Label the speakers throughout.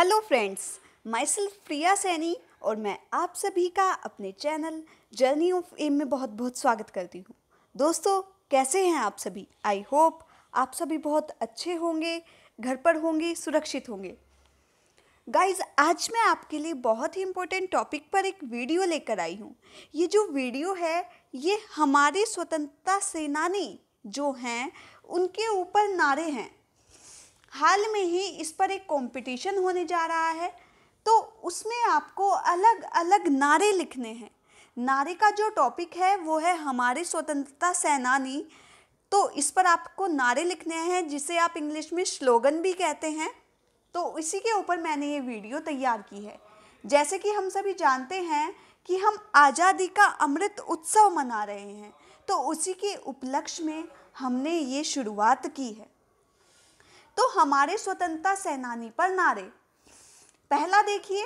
Speaker 1: Hello friends myself Priya Saini और मैं आप सभी का अपने चैनल जर्नी ऑफ़ एम में बहुत बहुत स्वागत करती हूँ। दोस्तों, कैसे हैं आप सभी? आई होप आप सभी बहुत अच्छे होंगे, घर पर होंगे, सुरक्षित होंगे। गाइज़ आज मैं आपके लिए बहुत ही इम्पोर्टेंट टॉपिक पर एक वीडियो लेकर आई हूँ। ये जो वीडियो है, ये हमारे स्वतंत्रता सेनानी जो हैं, उनके ऊपर नारे हैं। हाल में ही इस पर एक कंपटीशन होने जा रहा है। तो उसमें आपको अलग अलग नारे लिखने हैं। नारे का जो टॉपिक है, वो है हमारे स्वतंत्रता सेनानी। तो इस पर आपको नारे लिखने हैं, जिसे आप इंग्लिश में स्लोगन भी कहते हैं। तो इसी के ऊपर मैंने ये वीडियो तैयार की है। जैसे कि हम सभी जानते हैं कि हम आज़ादी का अमृत उत्सव मना रहे हैं। तो उसी के उपलक्ष्य में हमने ये शुरुआत की है। तो हमारे स्वतंत्रता सेनानी पर नारे। पहला देखिए।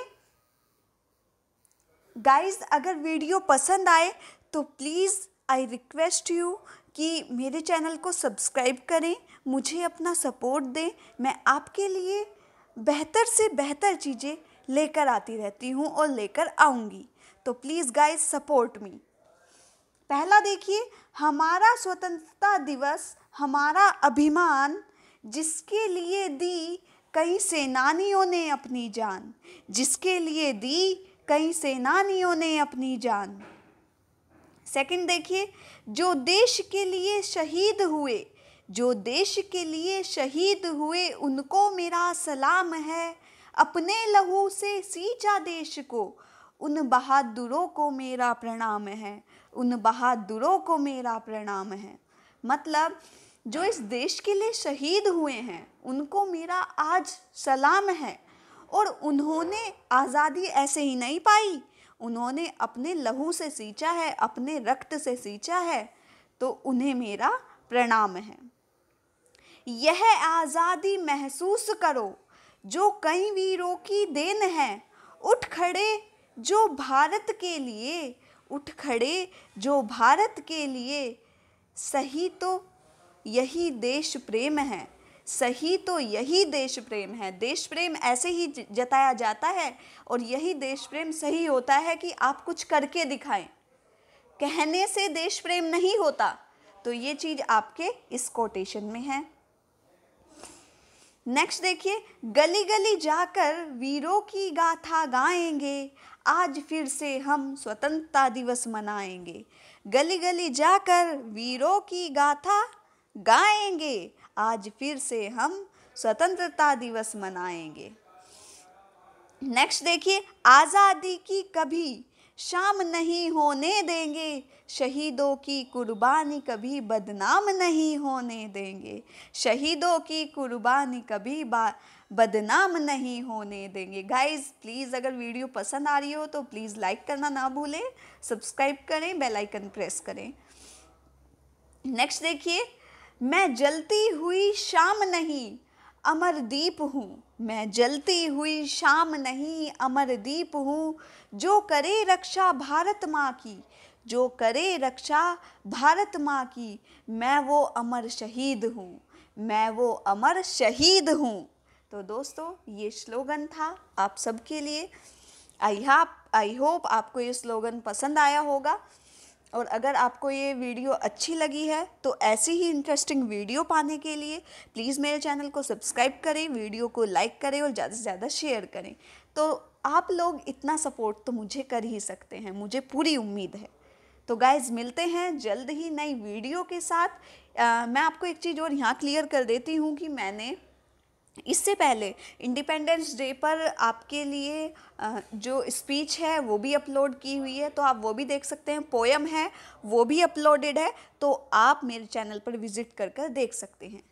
Speaker 1: गाइस अगर वीडियो पसंद आए तो प्लीज़ आई रिक्वेस्ट यू कि मेरे चैनल को सब्सक्राइब करें, मुझे अपना सपोर्ट दें। मैं आपके लिए बेहतर से बेहतर चीज़ें लेकर आती रहती हूँ और लेकर आऊँगी। तो प्लीज़ गाइस सपोर्ट मी पहला देखिए, हमारा स्वतंत्रता दिवस, हमारा अभिमान जिसके लिए दी कई सेनानियों ने अपनी जान, जिसके लिए दी कई सेनानियों ने अपनी जान। सेकंड देखिए, जो देश के लिए शहीद हुए, जो देश के लिए शहीद हुए, उनको मेरा सलाम है। अपने लहू से सींचा देश को, उन बहादुरों को मेरा प्रणाम है। उन बहादुरों को मेरा प्रणाम है। मतलब जो इस देश के लिए शहीद हुए हैं, उनको मेरा आज सलाम है। और उन्होंने आज़ादी ऐसे ही नहीं पाई। उन्होंने अपने लहू से सींचा है, अपने रक्त से सींचा है तो उन्हें मेरा प्रणाम है। यह आज़ादी महसूस करो, जो कई वीरों की देन है, उठ खड़े जो भारत के लिए, उठ खड़े जो भारत के लिए, सही तो यही देश प्रेम है। सही तो यही देश प्रेम है। देश प्रेम ऐसे ही जताया जाता है और यही देश प्रेम सही होता है कि आप कुछ करके दिखाएँ। कहने से देश प्रेम नहीं होता। तो ये चीज़ आपके इस कोटेशन में है। नेक्स्ट देखिए गली गली जाकर वीरों की गाथा गाएँगे। आज फिर से हम स्वतंत्रता दिवस मनाएँगे। गली गली जाकर वीरों की गाथा गाएँगे। आज फिर से हम स्वतंत्रता दिवस मनाएँगे। नेक्स्ट देखिए, आज़ादी की कभी शाम नहीं होने देंगे। शहीदों की कुर्बानी कभी बदनाम नहीं होने देंगे। शहीदों की कुर्बानी कभी बदनाम नहीं होने देंगे। गाइस प्लीज़ अगर वीडियो पसंद आ रही हो तो प्लीज़ लाइक करना ना भूलें। सब्सक्राइब करें बेल आइकन प्रेस करें। नेक्स्ट देखिए मैं जलती हुई शाम नहीं अमरदीप हूँ। मैं जलती हुई शाम नहीं अमरदीप हूँ। जो करे रक्षा भारत माँ की, जो करे रक्षा भारत माँ की, मैं वो अमर शहीद हूँ। मैं वो अमर शहीद हूँ। तो दोस्तों, ये स्लोगन था आप सबके लिए। आई हाप, आई होप आपको ये स्लोगन पसंद आया होगा। और अगर आपको ये वीडियो अच्छी लगी है तो ऐसी ही इंटरेस्टिंग वीडियो पाने के लिए प्लीज़ मेरे चैनल को सब्सक्राइब करें वीडियो को लाइक करें और ज़्यादा से ज़्यादा शेयर करें। तो आप लोग इतना सपोर्ट तो मुझे कर ही सकते हैं मुझे पूरी उम्मीद है। तो गाइज़ मिलते हैं जल्द ही नई वीडियो के साथ। आ, मैं आपको एक चीज़ और यहाँ क्लियर कर देती हूँ कि मैंने इससे पहले इंडिपेंडेंस डे पर आपके लिए जो स्पीच है, वो भी अपलोड की हुई है तो आप वो भी देख सकते हैं। पोएम है, वो भी अपलोडेड है तो आप मेरे चैनल पर विज़िट कर कर देख सकते हैं।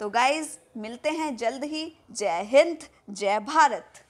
Speaker 1: तो गाइज़ मिलते हैं जल्द ही। जय हिंद, जय भारत।